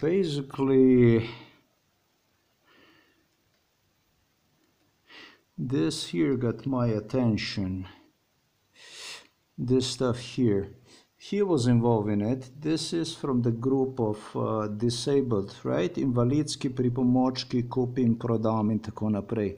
basically this here got my attention. This stuff here. He was involved in it. This is from the group of uh, disabled right? Invalidski pripomočki kupim prodam in tako naprej.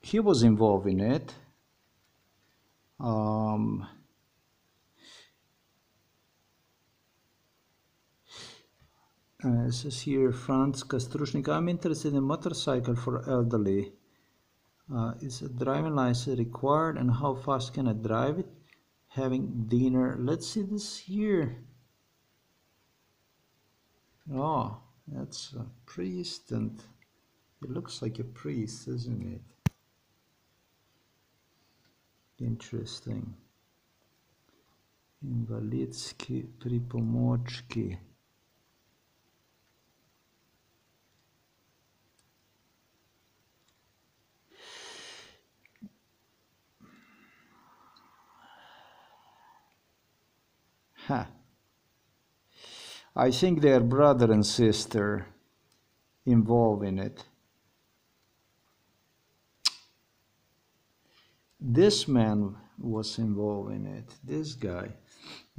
He was involved in it. Um, uh, it says here Franz Kastrushnik I'm interested in motorcycle for elderly. Uh, is a driving license required and how fast can I drive it? Having dinner. Let's see this here. Oh that's a priest and it looks like a priest isn't it? Interesting. Invalidski pripomočki Huh. I think they're brother and sister involved in it. This man was involved in it, this guy.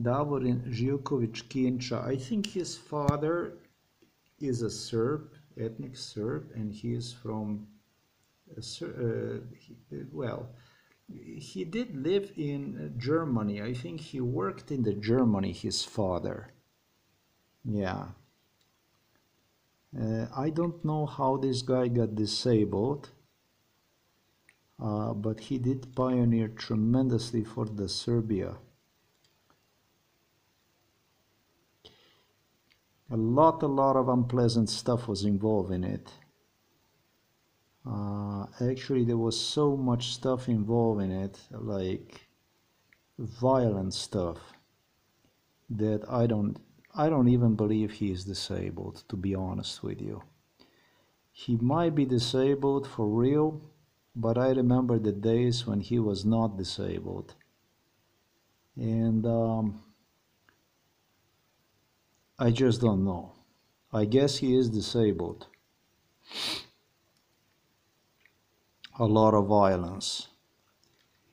Davorin Živković Kinča. I think his father is a Serb, ethnic Serb, and he is from, uh, well, he did live in Germany. I think he worked in the Germany, his father. Yeah. Uh, I don't know how this guy got disabled, uh, but he did pioneer tremendously for the Serbia. A lot, a lot of unpleasant stuff was involved in it uh, actually there was so much stuff involved in it like violent stuff that I don't I don't even believe he is disabled to be honest with you. He might be disabled for real but I remember the days when he was not disabled. And um, I just don't know. I guess he is disabled a lot of violence.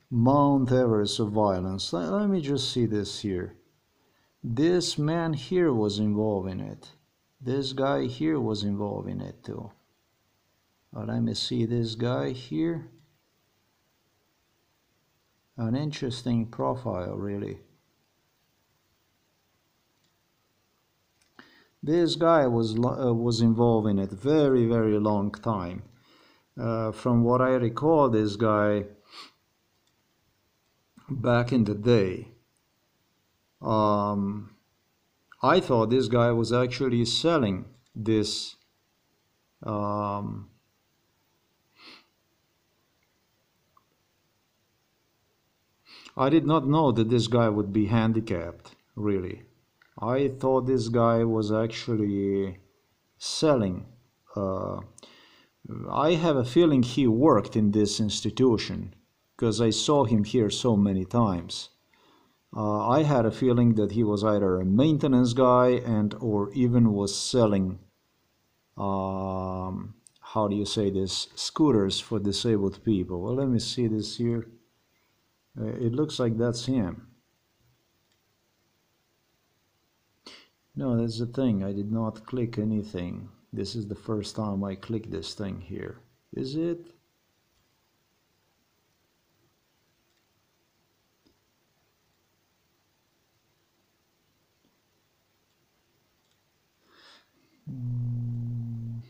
Mount Everest of violence. Let, let me just see this here. This man here was involved in it. This guy here was involved in it too. But let me see this guy here. An interesting profile, really. This guy was uh, was involved in it very very long time uh, from what I recall, this guy back in the day, um, I thought this guy was actually selling this um, I did not know that this guy would be handicapped, really. I thought this guy was actually selling uh, I have a feeling he worked in this institution because I saw him here so many times. Uh, I had a feeling that he was either a maintenance guy and or even was selling um, how do you say this scooters for disabled people. Well, let me see this here. Uh, it looks like that's him. No, that's the thing. I did not click anything. This is the first time I click this thing here. Is it? -hmm.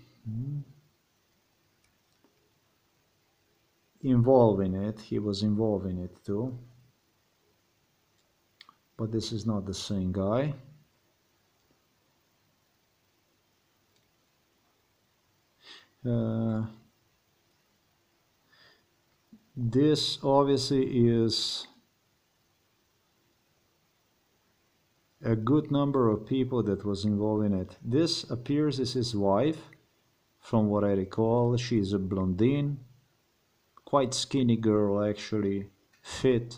Involved in it, he was involved in it too. But this is not the same guy. Uh, this obviously is a good number of people that was involved in it. This appears as his wife, from what I recall. She's a blondine, quite skinny girl actually, fit,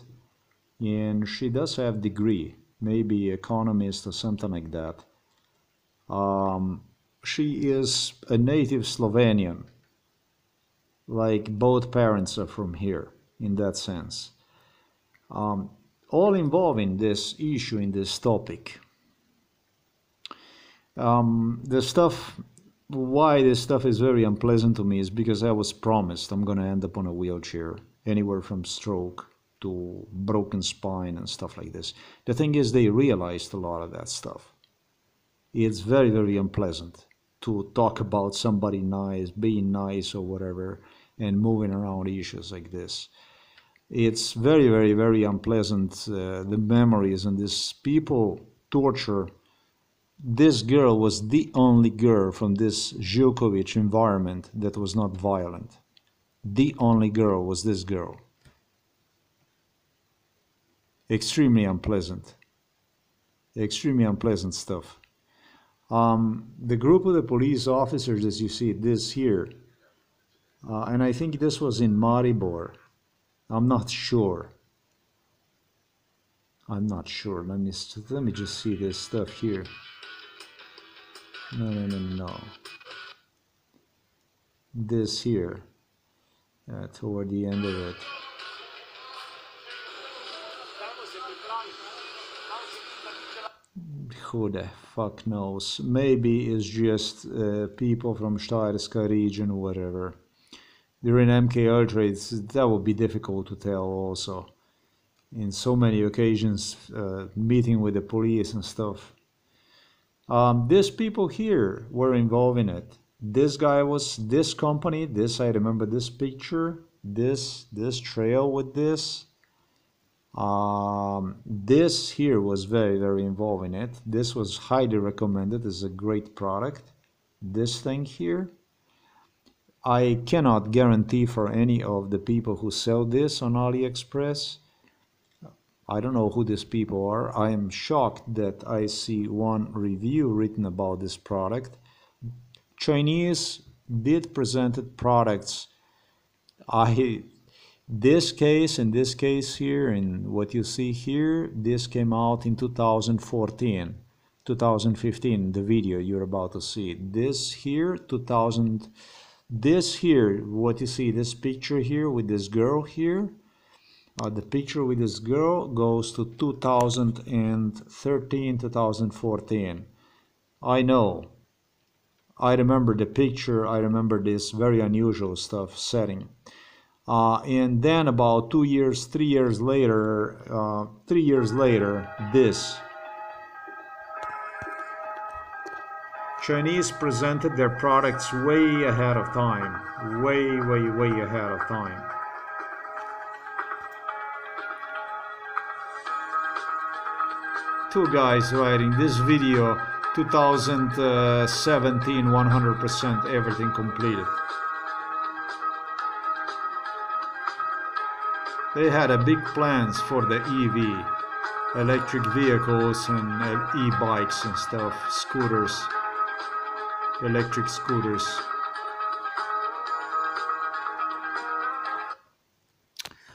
and she does have degree, maybe economist or something like that. Um, she is a native Slovenian. Like both parents are from here, in that sense. Um, all involving this issue in this topic. Um, the stuff, why this stuff is very unpleasant to me is because I was promised I'm gonna end up on a wheelchair, anywhere from stroke to broken spine and stuff like this. The thing is, they realized a lot of that stuff. It's very, very unpleasant to talk about somebody nice, being nice or whatever, and moving around issues like this. It's very, very, very unpleasant. Uh, the memories and this people torture. This girl was the only girl from this Zhilkovic environment that was not violent. The only girl was this girl extremely unpleasant. Extremely unpleasant stuff. Um, the group of the police officers, as you see, this here, uh, and I think this was in Maribor. I'm not sure. I'm not sure. Let me let me just see this stuff here. No, no, no, no. This here, uh, toward the end of it. Who the fuck knows? Maybe it's just uh, people from Štajerska region or whatever. During MK Ultra, that would be difficult to tell also. In so many occasions, uh, meeting with the police and stuff. Um, these people here were involved in it. This guy was this company. This I remember this picture. This this trail with this um, this here was very, very involved in it. This was highly recommended. It's a great product. This thing here, I cannot guarantee for any of the people who sell this on AliExpress. I don't know who these people are. I am shocked that I see one review written about this product. Chinese did presented products. I this case and this case here and what you see here, this came out in 2014, 2015, the video you're about to see. This here, 2000, this here, what you see, this picture here with this girl here, uh, the picture with this girl goes to 2013, 2014. I know. I remember the picture, I remember this very unusual stuff setting. Uh, and then about two years, three years later, uh, three years later, this. Chinese presented their products way ahead of time, way, way, way ahead of time. Two guys writing this video 2017 100% everything completed. They had a big plans for the EV, electric vehicles and uh, e-bikes and stuff, scooters, electric scooters.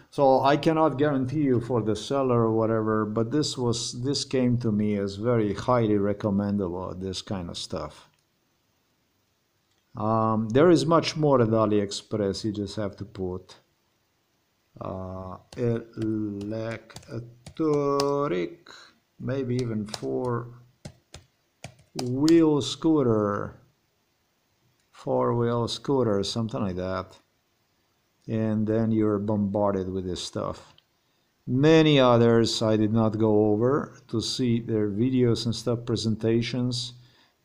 So I cannot guarantee you for the seller or whatever, but this was this came to me as very highly recommendable. This kind of stuff. Um, there is much more at AliExpress. You just have to put electric, maybe even four wheel scooter, four wheel scooter, something like that. And then you're bombarded with this stuff. Many others I did not go over to see their videos and stuff presentations,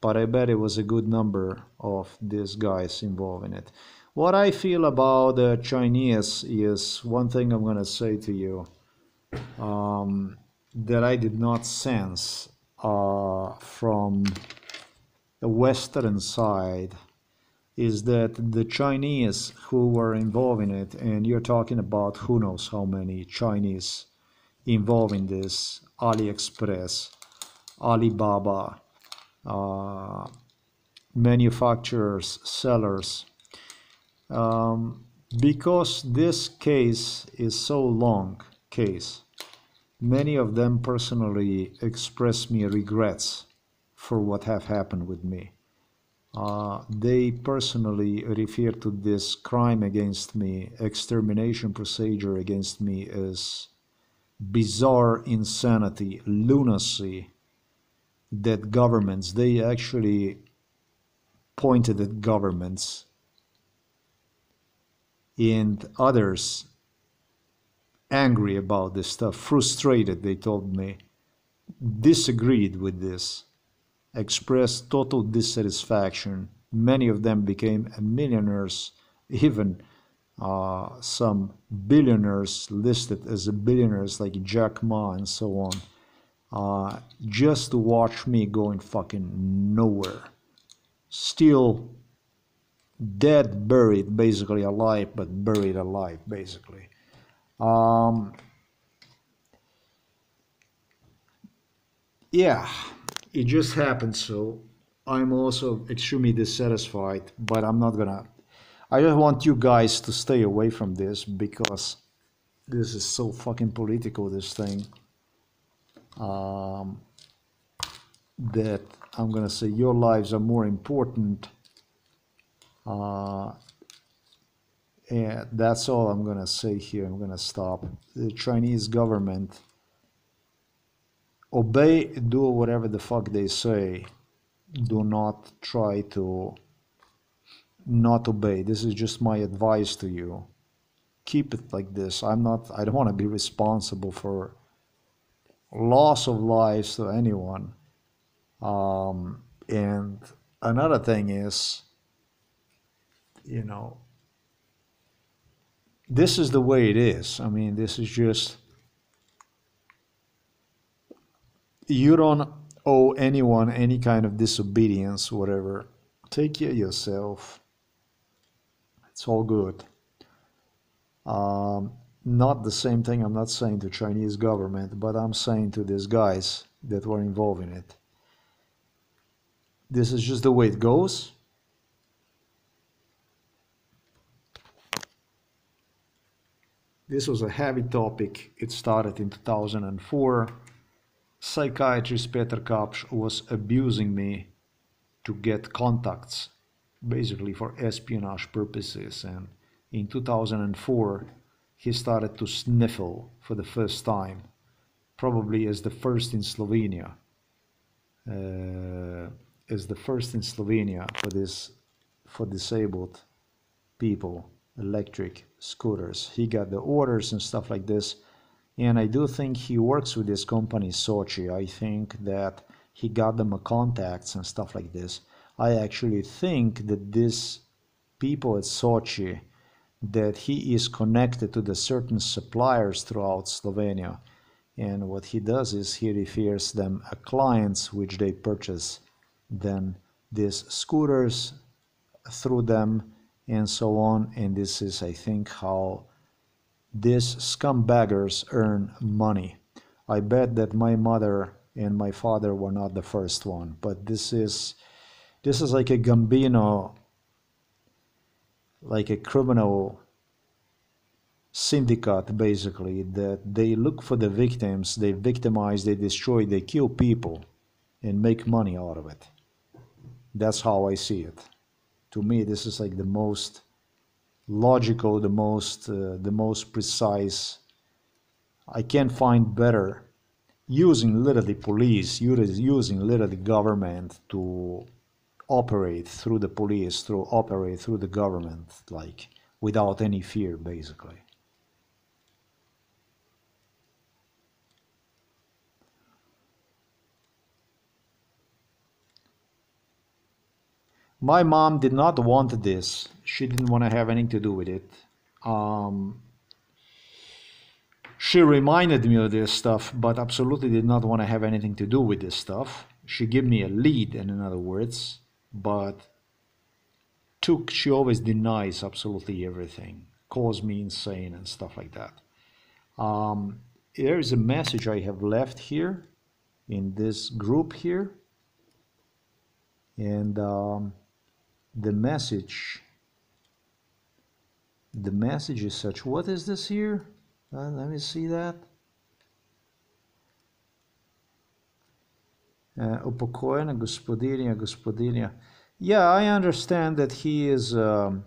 but I bet it was a good number of these guys involved in it. What I feel about the Chinese is one thing I'm going to say to you um, that I did not sense uh, from the Western side is that the Chinese who were involved in it, and you're talking about who knows how many Chinese involved in this AliExpress, Alibaba, uh, manufacturers, sellers, um, because this case is so long case many of them personally express me regrets for what have happened with me. Uh, they personally refer to this crime against me, extermination procedure against me, as bizarre insanity, lunacy that governments, they actually pointed at governments and others angry about this stuff, frustrated, they told me, disagreed with this, expressed total dissatisfaction. Many of them became millionaires, even uh, some billionaires listed as billionaires like Jack Ma and so on, uh, just to watch me going fucking nowhere. Still dead, buried, basically alive, but buried alive, basically. Um, yeah, it just happened. So I'm also extremely dissatisfied, but I'm not gonna. I just want you guys to stay away from this because this is so fucking political. This thing. Um, that I'm gonna say your lives are more important uh, and that's all I'm gonna say here. I'm gonna stop. The Chinese government obey, do whatever the fuck they say. Do not try to not obey. This is just my advice to you. Keep it like this. I'm not. I don't want to be responsible for loss of lives to anyone. Um, and another thing is you know, this is the way it is. I mean, this is just, you don't owe anyone any kind of disobedience, whatever. Take care of yourself. It's all good. Um, not the same thing I'm not saying to Chinese government, but I'm saying to these guys that were involved in it. This is just the way it goes. This was a heavy topic. It started in 2004. Psychiatrist Peter Kapš was abusing me to get contacts, basically for espionage purposes. And in 2004, he started to sniffle for the first time, probably as the first in Slovenia. Uh, as the first in Slovenia for this for disabled people electric scooters. He got the orders and stuff like this. And I do think he works with this company, Sochi. I think that he got them a contacts and stuff like this. I actually think that these people at Sochi, that he is connected to the certain suppliers throughout Slovenia. And what he does is he refers them a clients which they purchase then these scooters through them and so on. And this is, I think, how these scumbaggers earn money. I bet that my mother and my father were not the first one, but this is this is like a Gambino, like a criminal syndicate basically that they look for the victims, they victimize, they destroy, they kill people and make money out of it. That's how I see it to me this is like the most logical the most uh, the most precise i can't find better using literally police using literally government to operate through the police through operate through the government like without any fear basically my mom did not want this. She didn't want to have anything to do with it. Um, she reminded me of this stuff, but absolutely did not want to have anything to do with this stuff. She gave me a lead, in other words, but took. She always denies absolutely everything, calls me insane and stuff like that. Um, there is a message I have left here in this group here, and. Um, the message the message is such what is this here uh, let me see that uh, gospodinja gospodinja yeah, I understand that he is um,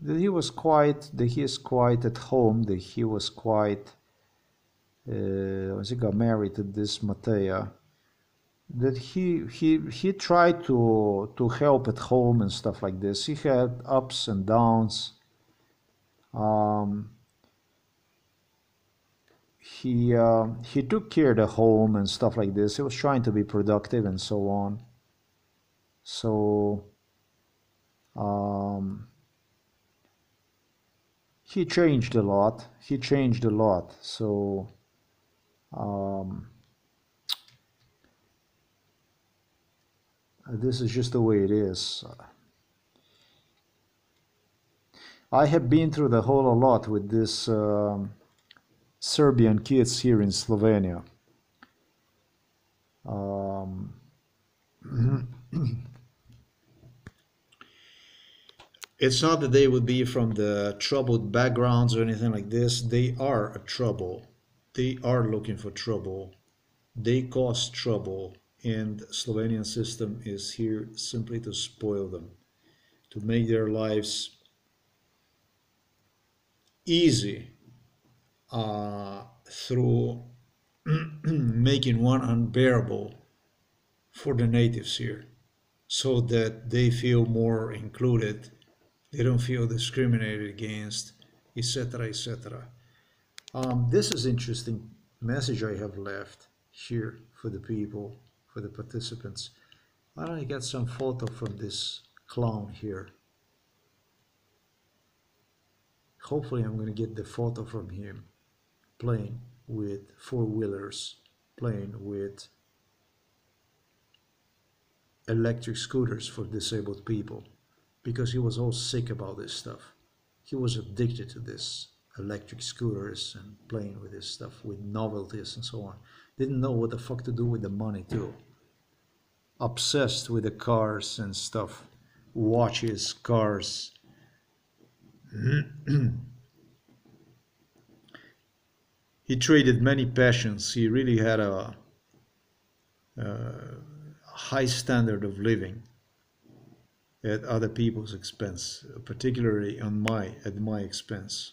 that he was quite that he is quite at home. That he was quite. Uh, he got married to this Matea. That he he he tried to to help at home and stuff like this. He had ups and downs. Um, he uh, he took care of the home and stuff like this. He was trying to be productive and so on. So um, he changed a lot. He changed a lot. So um, this is just the way it is. I have been through the whole a lot with this. Um, Serbian kids here in Slovenia. Um, it's not that they would be from the troubled backgrounds or anything like this. They are a trouble. They are looking for trouble. They cause trouble. And Slovenian system is here simply to spoil them, to make their lives easy uh, through making one unbearable for the natives here so that they feel more included. They don't feel discriminated against etc etc um, this is interesting message i have left here for the people for the participants why don't i get some photo from this clown here hopefully i'm going to get the photo from him playing with four-wheelers, playing with electric scooters for disabled people because he was all sick about this stuff. He was addicted to this electric scooters and playing with this stuff with novelties and so on. Didn't know what the fuck to do with the money too. Obsessed with the cars and stuff. Watches, cars. he traded many passions. He really had a, a high standard of living at other people's expense, particularly on my at my expense.